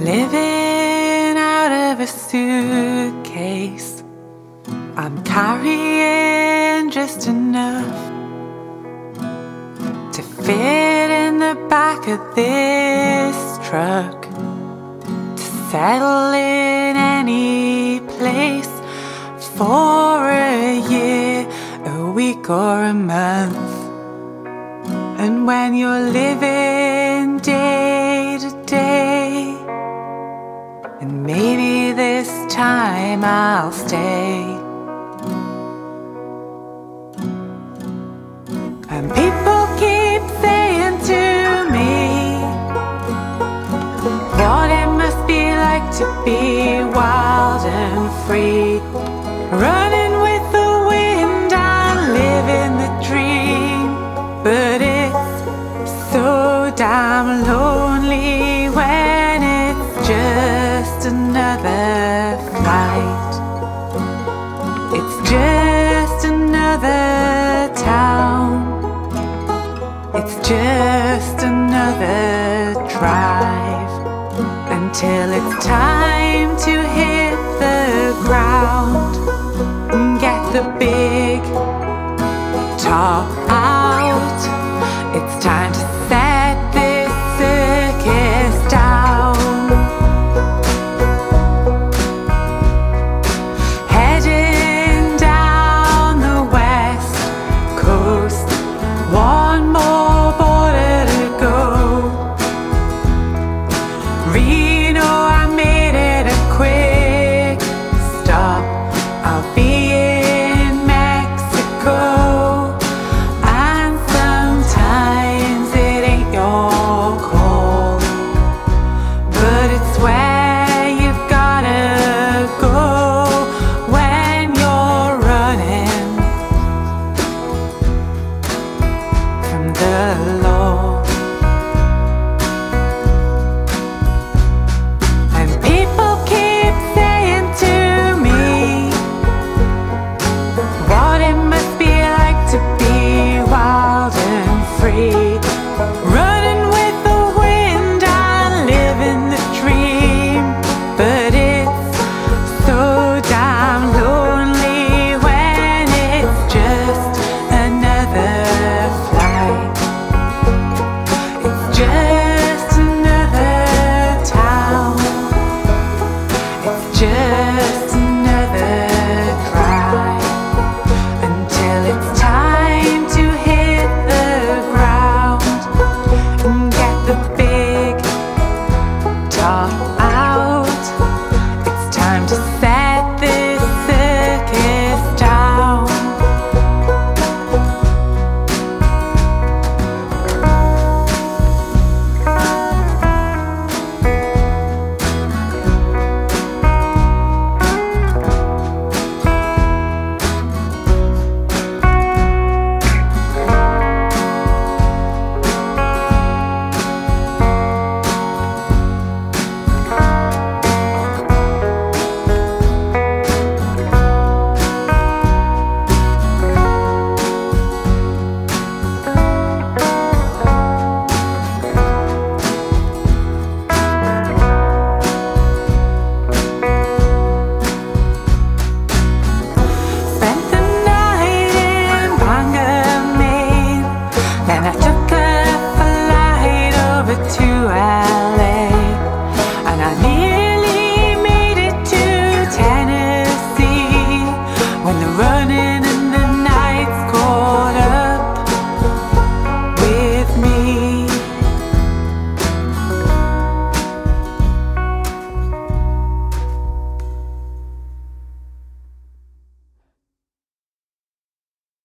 Living out of a suitcase, I'm carrying just enough to fit in the back of this truck, to settle in any place for a year, a week, or a month. And when you're living maybe this time I'll stay. And people keep saying to me what it must be like to be wild and free. Running with the wind and living the dream. But it's so damn lonely another town. It's just another drive until it's time to hit the ground and get the big top